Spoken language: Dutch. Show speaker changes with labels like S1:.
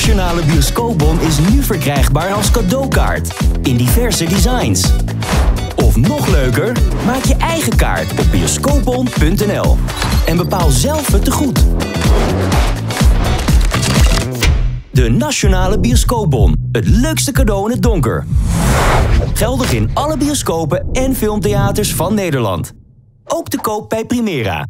S1: De Nationale Bioscoopbon is nu verkrijgbaar als cadeaukaart in diverse designs. Of nog leuker, maak je eigen kaart op bioscoopbon.nl en bepaal zelf het tegoed. De Nationale Bioscoopbon. Het leukste cadeau in het donker. Geldig in alle bioscopen en filmtheaters van Nederland. Ook te koop bij Primera.